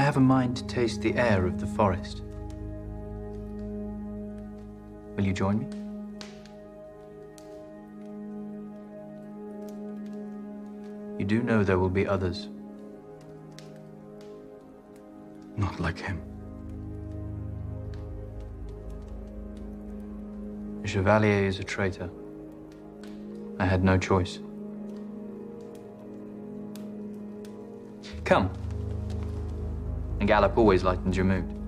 I have a mind to taste the air of the forest. Will you join me? You do know there will be others. Not like him. The Chevalier is a traitor. I had no choice. Come. A gallop always lightens your mood.